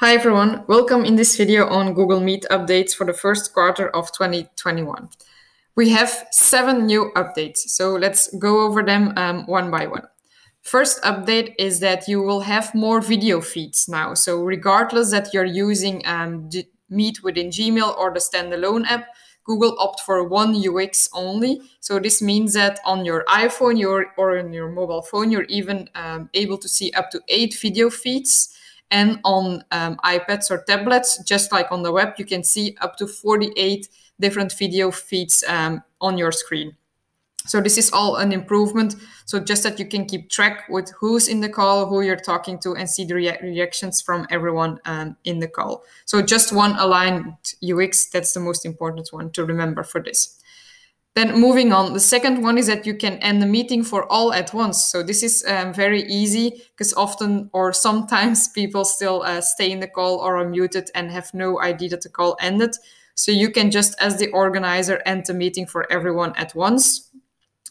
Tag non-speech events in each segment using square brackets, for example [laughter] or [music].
Hi everyone, welcome in this video on Google Meet updates for the first quarter of 2021. We have seven new updates, so let's go over them um, one by one. First update is that you will have more video feeds now. So regardless that you're using um, Meet within Gmail or the standalone app, Google opt for one UX only. So this means that on your iPhone your, or on your mobile phone, you're even um, able to see up to eight video feeds and on um, iPads or tablets, just like on the web, you can see up to 48 different video feeds um, on your screen. So this is all an improvement. So just that you can keep track with who's in the call, who you're talking to, and see the rea reactions from everyone um, in the call. So just one aligned UX, that's the most important one to remember for this. Then moving on, the second one is that you can end the meeting for all at once. So this is um, very easy because often or sometimes [laughs] people still uh, stay in the call or are muted and have no idea that the call ended. So you can just, as the organizer, end the meeting for everyone at once.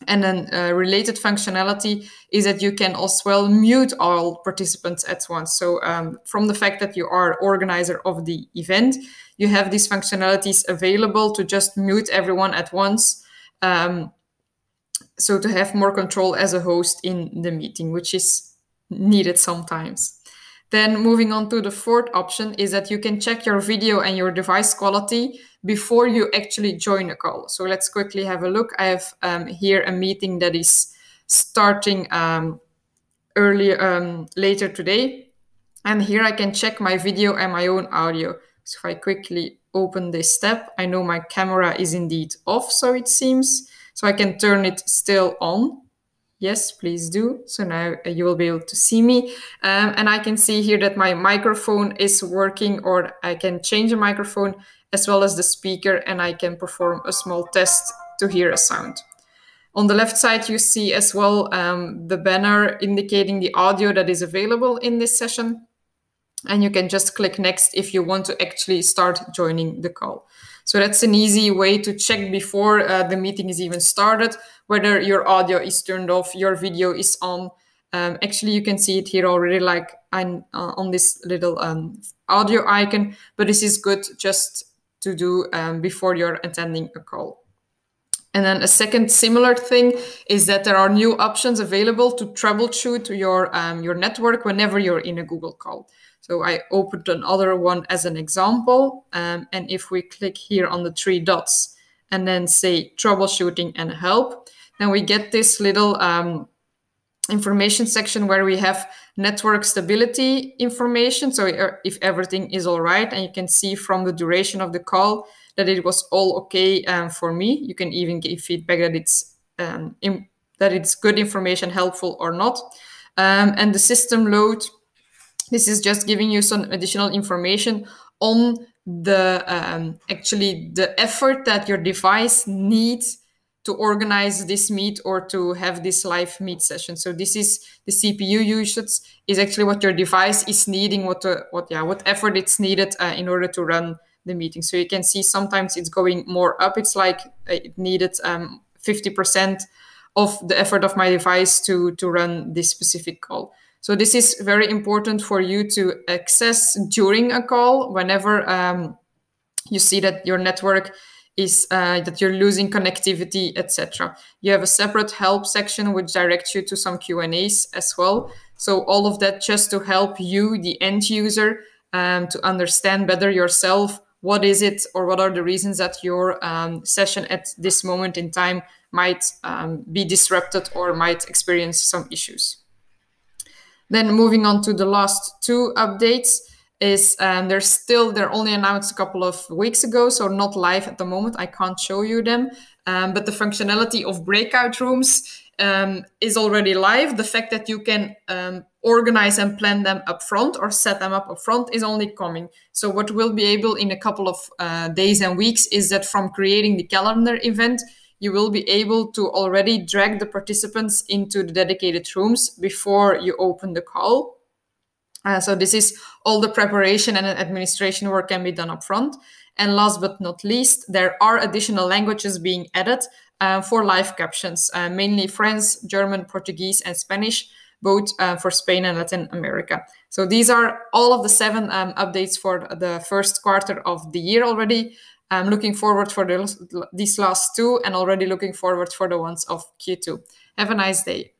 And then uh, related functionality is that you can as well mute all participants at once. So um, from the fact that you are organizer of the event, you have these functionalities available to just mute everyone at once um, so to have more control as a host in the meeting, which is needed sometimes. Then moving on to the fourth option is that you can check your video and your device quality before you actually join a call. So let's quickly have a look. I have um, here a meeting that is starting um, earlier um, later today. And here I can check my video and my own audio. So if I quickly open this step, I know my camera is indeed off, so it seems. So I can turn it still on. Yes, please do. So now uh, you will be able to see me. Um, and I can see here that my microphone is working or I can change the microphone as well as the speaker and I can perform a small test to hear a sound. On the left side, you see as well um, the banner indicating the audio that is available in this session and you can just click next if you want to actually start joining the call. So that's an easy way to check before uh, the meeting is even started, whether your audio is turned off, your video is on. Um, actually, you can see it here already, like I'm, uh, on this little um, audio icon, but this is good just to do um, before you're attending a call. And then a second similar thing is that there are new options available to troubleshoot your, um, your network whenever you're in a Google call. So I opened another one as an example. Um, and if we click here on the three dots and then say troubleshooting and help, then we get this little um, information section where we have network stability information. So uh, if everything is all right, and you can see from the duration of the call that it was all okay um, for me. You can even give feedback that it's um, that it's good information, helpful or not. Um, and the system load this is just giving you some additional information on the um, actually the effort that your device needs to organize this meet or to have this live meet session. So this is the CPU usage is actually what your device is needing, what the, what yeah what effort it's needed uh, in order to run the meeting. So you can see sometimes it's going more up. It's like it needed um, 50% of the effort of my device to to run this specific call. So this is very important for you to access during a call whenever um, you see that your network is uh, that you're losing connectivity, etc. You have a separate help section which directs you to some Q and A's as well. So all of that just to help you, the end user, um, to understand better yourself. What is it, or what are the reasons that your um, session at this moment in time might um, be disrupted or might experience some issues? Then moving on to the last two updates is um, they're still they're only announced a couple of weeks ago, so not live at the moment. I can't show you them, um, but the functionality of breakout rooms um, is already live. The fact that you can um, organize and plan them up front or set them up up front is only coming. So what we'll be able in a couple of uh, days and weeks is that from creating the calendar event, you will be able to already drag the participants into the dedicated rooms before you open the call. Uh, so this is all the preparation and administration work can be done up front. And last but not least, there are additional languages being added uh, for live captions, uh, mainly French, German, Portuguese, and Spanish, both uh, for Spain and Latin America. So these are all of the seven um, updates for the first quarter of the year already. I'm looking forward for the, these last two and already looking forward for the ones of Q2. Have a nice day.